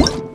you